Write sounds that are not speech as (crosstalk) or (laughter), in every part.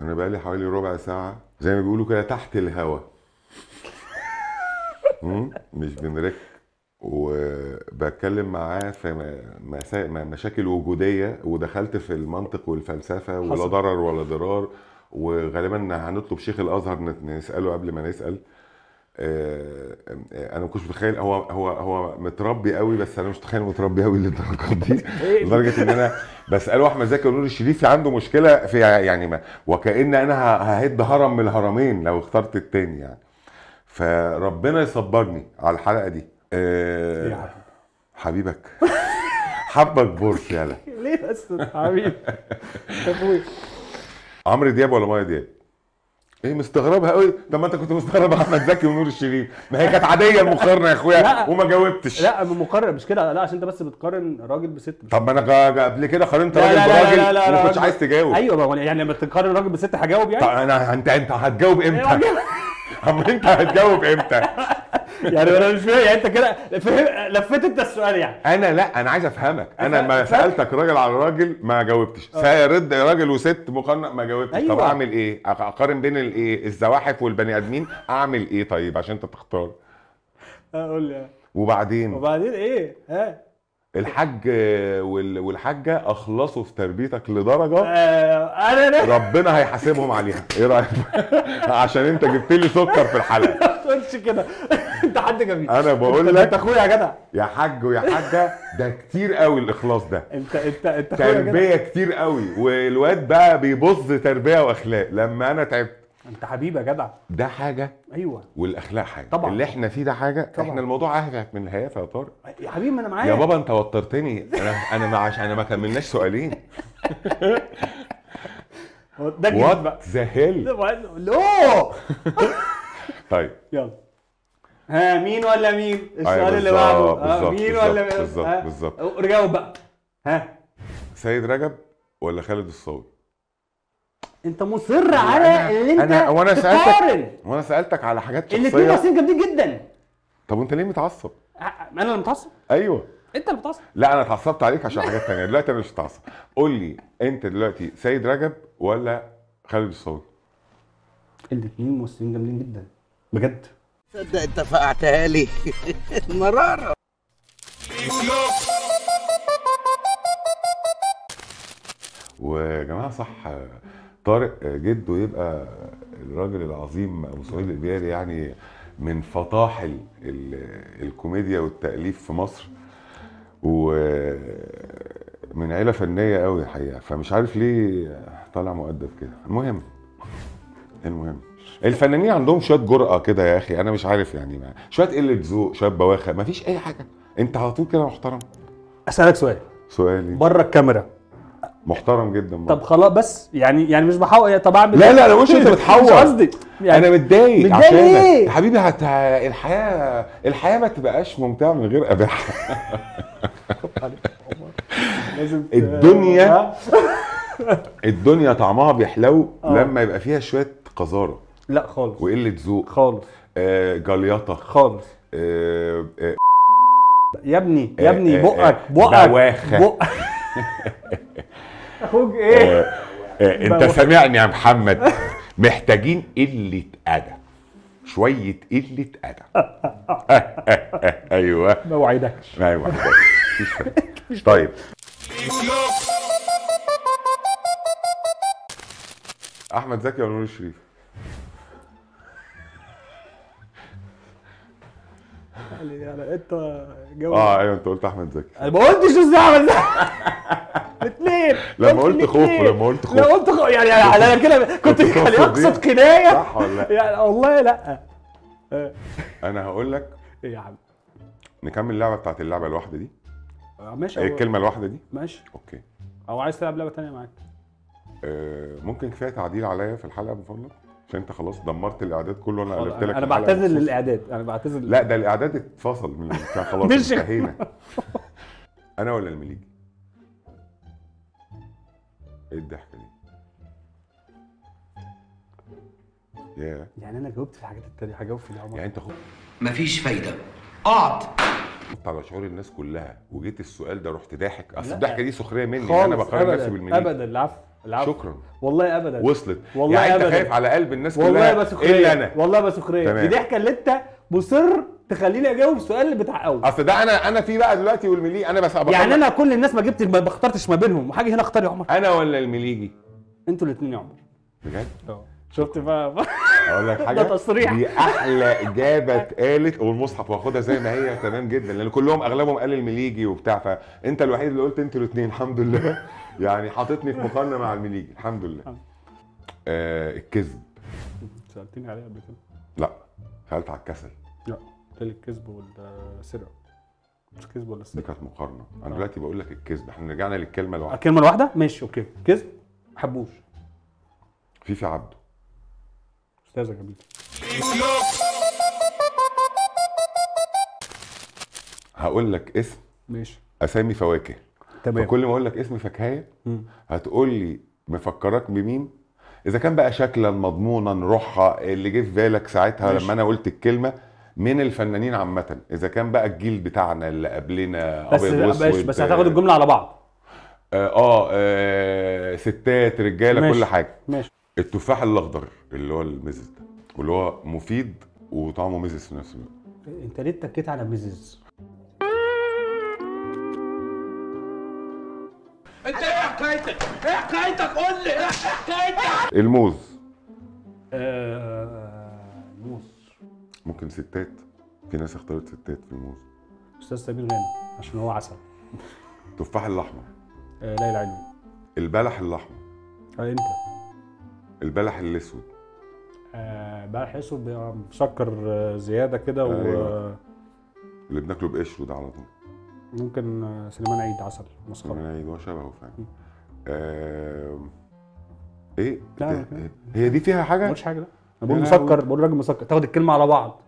أنا بقالي حوالي ربع ساعة زي ما بيقولوا كده تحت الهوا. (laughs) مش بنرك. وبتكلم معاه في مسا... مشاكل وجودية ودخلت في المنطق والفلسفة ولا. ضرر ولا ضرار. وغالبا هنطلب شيخ الأزهر نسأله قبل ما نسأل. أنا ما كنتش متخيل هو هو هو متربي قوي بس أنا مش متخيل متربي قوي للدرجة دي. (laughs) لدرجة إن أنا بساله أحمد زكي ونور الشريف عنده مشكلة في يعني ما وكأن أنا ههد هرم من الهرمين لو اخترت التاني يعني. فربنا يصبرني على الحلقة دي. إيه أه؟ حبيبك. (laughs) حبك بورس يالا (laughs) ليه بس؟ حبيبي. عمرو دياب ولا مايا دياب؟ إيه مستغربها قوي طب ما أنت كنت مستغرب أحمد زكي ونور الشريف. ما هي كانت عادية المقارنة يا أخويا. وما جاوبتش. لا مقارنة مش كده؟ لا عشان أنت بس بتقارن راجل بست. طب ما أنا قبل كده قارنت راجل براجل وما كنتش عايز تجاوب. أيوه يعني لما تقارن راجل بست هجاوب طب يعني أنا أنت أنت هتجاوب إمتى؟ (laughs) اما أنت هتجاوب إمتى؟ (laughs) يعني أنا مش فاهم يعني انت كده لفيت انت السؤال يعني. أنا لأ أنا عايز أفهمك. أنا ما سألتك راجل على راجل ما جاوبتش. سيرد راجل وست مقارنة ما جاوبتش. أيوة. طب أعمل إيه؟ أقارن بين الايه الزواحف والبني آدمين؟ أعمل إيه طيب؟ عشان أنت تختار. قول لي. وبعدين؟ وبعدين إيه؟ ها؟ الحاج وال- والحاجة أخلصوا في تربيتك لدرجة آه، انا ربنا هيحاسبهم عليها. إيه رأيك؟ (laughs) عشان أنت جبت لي سكر في الحلقة تقولش كده. (laughs) انت حد جميل. أنا بقول لك انت اخويا يا جدع. يا حاج ويا حاجة ده كتير قوي الإخلاص ده. انت انت انت تربية كتير قوي والواد بقى بيبص تربية وأخلاق. لما أنا تعبت. انت حبيبي يا جدع. ده حاجة أيوه. والأخلاق حاجة. طبعا. اللي إحنا فيه ده حاجة طبعا. إحنا الموضوع أهدى من الهيافه يا طارق. يا حبيبي ما أنا معاك. يا بابا أنت وترتني. أنا أنا ما عشان أنا ما كملناش سؤالين. (laughs) ده الجديد بقى. ذا (laughs) هيل لو! طيب. يلا. ها مين ولا مين؟ السؤال أيوة اللي بالظبط، بعده. مين ولا مين؟ بالظبط، ها؟ بالظبط. جاوب بقى. ها. سيد رجب ولا خالد الصاوي؟ انت مصر على اللي انت أنا وأنا سالتك وأنا سألتك على حاجات الاثنين شخصية. ممثلين جامدين جدا. طب وأنت ليه متعصب؟ أنا اللي متعصب؟ أيوه. أنت اللي متعصب. لا أنا اتعصبت عليك عشان حاجات تانية. دلوقتي أنا مش متعصب قول لي أنت دلوقتي سيد رجب ولا خالد الصاوي؟ الاثنين ممثلين جامدين جدا. بجد؟ تصدق انت فقعتها لي. (laughs) مرارة. ويا جماعة صح. طارق جده يبقى الراجل العظيم أبو سهيل البياري يعني من فطاحل ال- الكوميديا والتأليف في مصر. ومن عيلة فنية قوي الحقيقة. فمش عارف ليه طالع مؤدب كده. المهم المهم. الفنانين عندهم شوية جرأة كده يا أخي أنا مش عارف يعني ما. شوية قلة ذوق شوية بواخة مفيش أي حاجة أنت على طول كده محترم أسألك سؤال سؤالي بره الكاميرا محترم جدا برضه. طب خلاص بس يعني يعني مش بحاول طب أعمل لا لا أنا (laughs) مش أنت مش بتحور قصدي أنا متضايق متضايق ليه؟ يا حبيبي هت... الحياة الحياة ما تبقاش ممتعة من غير أباحة (laughs) الدنيا-؟ الدنيا طعمها بيحلو (laughs) آه. لما يبقى فيها شوية قذارة لا خالص. وقلة ذوق. خالص. آه جليطه خالص. آه آه يا ابني يا ابني آه، بقك آه، بقك بواخة. بقك (laughs) أخوك إيه؟ آه آه أنت سامعني يا محمد. محتاجين قلة أدب. شوية قلة أدب. (laughs) أيوه. ما وعدكش. مفيش فرق. طيب. أحمد زكي ولا نور الشريف؟ يعني انت جو. آه أيوه انت قلت أحمد زكي. أنا ما قلتش إزاي اعمل ده الاثنين. لما قلت خوف لما قلت خوف لو قلت خوف يعني يعني أنا كده كنت يعني أقصد؟ كنايه صح ولا لأ؟ يعني والله لأ. أنا هقول لك إيه يا عم؟ نكمل اللعبة بتاعت اللعبة الواحدة دي. آه، ماشي. إيه أو- الكلمة الواحدة دي؟ ماشي. أوكي. أو عايز تلعب لعبة ثانية معاك. آه ممكن كفاية تعديل عليا في الحلقة من فضلك عشان انت خلاص دمرت الإعداد كله وأنا قلبت لك أنا بعتذر. للإعداد أنا بعتذر لا ده الإعداد اتفصل من كان خلاص (laughs) انتهينا. أنا ولا المليجي؟ إيه الضحكة دي؟ يا يعني أنا جاوبت في الحاجات التانية هجاوب في العمر. يعني أنت خدت مفيش فايدة. اقعد. على شعور الناس كلها وجيت السؤال ده رحت ضاحك. أصل لا. الضحكة دي سخرية مني أنا بقارن نفسي بالمليجي. ابدا العفو. العفو. شكرا. والله ابدا. وصلت. والله يعني أنت أبداً. خايف على قلب الناس والله كلها ما سخريه إلا أنا. والله سخريه. دي ضحكة اللي أنت مصر تخليني أجاوب السؤال اللي بتاع أول. أصل ده أنا أنا في بقى دلوقتي والمليجي أنا بس يعني أنا كل الناس ما جبتش ما اخترتش ما بينهم. وحاجه هنا اختار يا عمر. أنا ولا المليجي؟ أنتوا الاثنين يا عمر. بجد؟ شفت بقى؟ أقول لك (laughs) حاجة؟ ده تصريح. دي أحلى إجابة اتقالت والمصحف واخدها زي ما هي. تمام جدا. لأن كلهم أغلبهم قال المليجي وبتاع. فأنت الوحيد اللي قلت أنتوا الاثنين الحمد لله. يعني حاططني في مقارنة مع المليجي الحمد لله. آه الكذب. سألتني عليه قبل كده. لا سألت على الكسل. لا قلت لي الكذب والسرقة. مش كذب ولا دي سرقه كانت مقارنة. أنا دلوقتي بقول لك الكذب. إحنا رجعنا للكلمة الواحدة. الكلمة الواحدة؟ ماشي أوكي. كذب؟ ما حبوش في في عبده. استاذه جميل هقول لك اسم ماشي. أسامي فواكه. تمام. فكل ما أقول لك اسم مم. هتقول لي مفكرك بمين؟ إذا كان بقى شكلا مضمونا روحها اللي جه في بالك ساعتها ماشي. لما أنا قلت الكلمة من الفنانين عامة؟ إذا كان بقى الجيل بتاعنا اللي قبلنا أبيض بس, وأسود بس هتاخد الجملة على بعض. آه, آه, آه ستات رجالة ماشي. كل حاجة. ماشي. التفاح الأخضر اللي هو المزز ده واللي هو مفيد وطعمه مزز في نفس الوقت. أنت ليه اتكيت على ميزز؟ حكايتك؟ إيه حكايتك؟ قول لي إيه حكايتك؟ الموز. آه... موس ممكن ستات. في ناس اختارت ستات في الموز. أستاذ سمير غانم عشان هو عسل. التفاح الأحمر. آه ليلى علوي البلح الأحمر. آه انت البلح الأسود. آه بلح أسود بيبقى مسكر آه، زيادة كده أيوة. اللي بناكله بقشره ده على طول. وممكن آه، سليمان عيد عسل مسخره من عيد هو شبهه فعلا. آم، إيه؟ لا، ده- لا. هي دي فيها حاجة؟ قلتش حاجة ده أنا بقول. مسكر بقول راجل مسكر. تاخد الكلمة على بعض.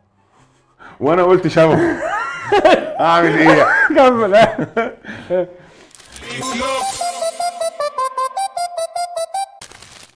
(laughs) وأنا قلت شبهه (laughs) أعمل إيه؟ كمل. (laughs)